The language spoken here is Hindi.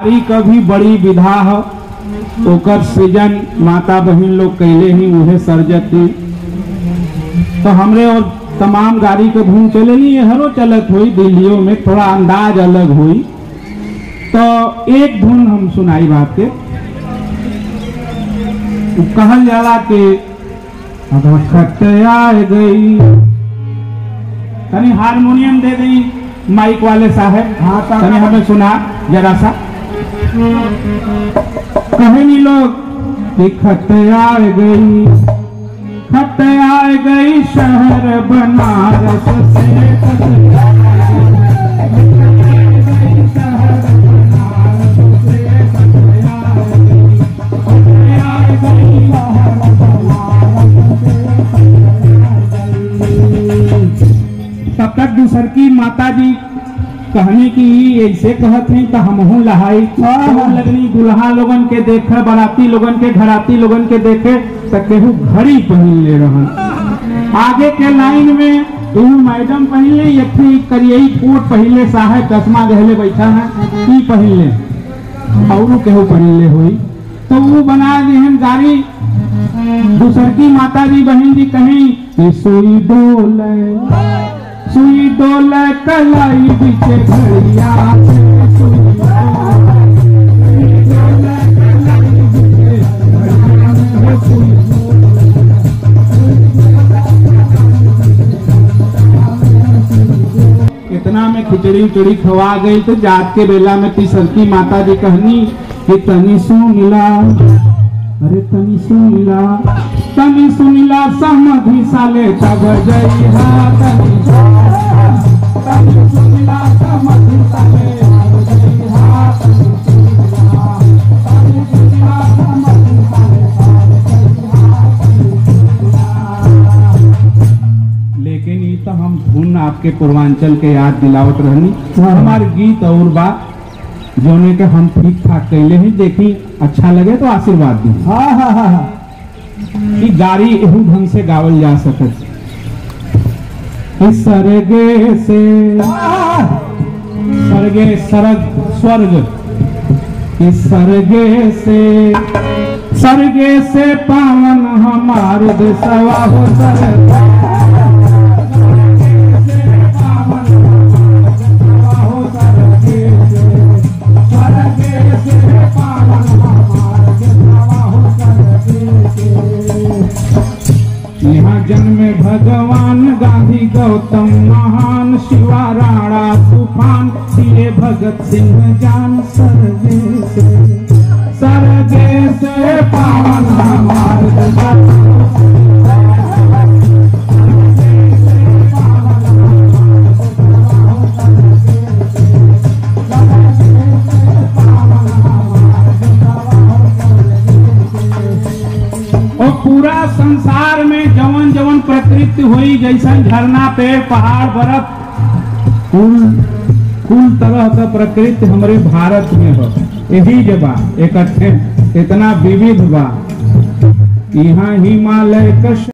गाड़ी क भी बड़ी विधा ह ओकर सृजन माता बहन लोग कैले ही उहे सर्जती। तो हमरे और तमाम गाड़ी के धुन चले नहीं हरो चलत हुई दिल्लियों में थोड़ा अंदाज अलग हुई। तो एक धुन हम सुनाई बात के। कहल जाला कि खट गई। हारमोनियम दे दी माइक वाले साहब। हाँ हमें सुना जरा सा। कहनी लोग खट आ गई खट आ गई शहर बनारस से। तब तक दूसर की माता जी कहने की ऐसे कहत हैं तो हमहू लहाई। तो लगनी दुल्हा लोगन के देखे बाराती लोगन के घराती लोगन के देखे तो केहू घड़ी पहन ले रहन। आगे के लाइन में तू मैडम पहन ले एक करियई कोट पहन ले साहब चश्मा गहले बैठा है की पहन ले। और केहू पहन ले हुई। तो वो बना दिहन गाड़ी। दूसर की माता जी बहन जी कहीं सुई डोले सुई डोल कलाई बिचे घड़िया। इतना में खिचड़ी उचड़ी खवा गई तो जात के बेला में तीसरकी माता जी कहनी कि तनी सुनिला अरे तनी सुनिला तनी सुनिला समधि साले तब जइहा तनी तनी सुनिला समधि साले तब जइहा तनी सुनिला तनी सुनिला समधि साले तब जइहा तनी सुनिला। लेकिन ये तो हम धुन आपके पूर्वांचल के याद दिलावत रहनी। हमार गीत और बा जोने के हम ठीक ठाक कैले ही देखी अच्छा लगे तो आशीर्वाद दी। हाँ हाँ हाँ हाँ। कि गाड़ी एहू ढंग से गावल जा सकत इस सरगे से सरगे सरग स्वर्ग। इस सरगे से सरगे से पावन हमार देशवा हो सरगे भगवान गांधी गौतम महान शिवा राणा तूफ़ान, दिए भगत सिंह जान सर से सर से पूरा संसार में जवन जवन प्रकृति हुई जैसा झरना, पेड़, पहाड़, बर्फ़, कुल कुल तरह का प्रकृति हमारे भारत में हो। यही जे इकट्ठे इतना विविध बा। यहाँ हिमालय कश